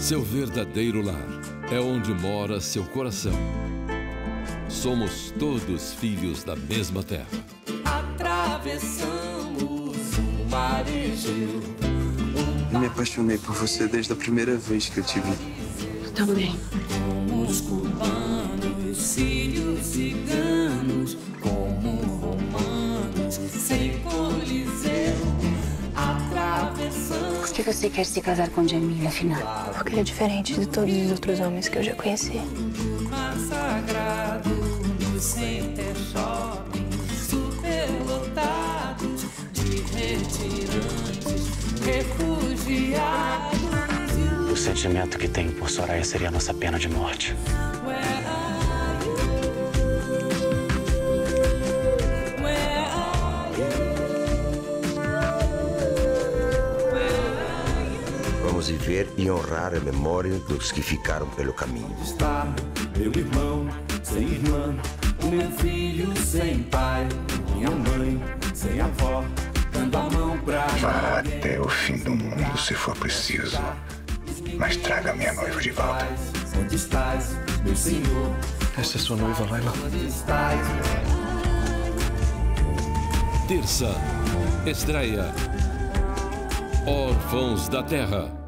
Seu verdadeiro lar é onde mora seu coração. Somos todos filhos da mesma terra. Atravessamos o marejeu. Eu me apaixonei por você desde a primeira vez que eu te vi. Também. Como os cubanos, Por que você quer se casar com Jamila, afinal? Porque ele é diferente de todos os outros homens que eu já conheci. O sentimento que tenho por Soraya seria a nossa pena de morte. Viver e honrar a memória dos que ficaram pelo caminho. Está meu irmão sem irmã, o meu filho sem pai, minha mãe sem avó, dando a mão pra Vá até o fim do mundo se for preciso. Mas traga minha noiva de volta. Onde estás, meu senhor? Essa é sua noiva, Laila. Onde estás? Terça, estreia Órfãos da Terra.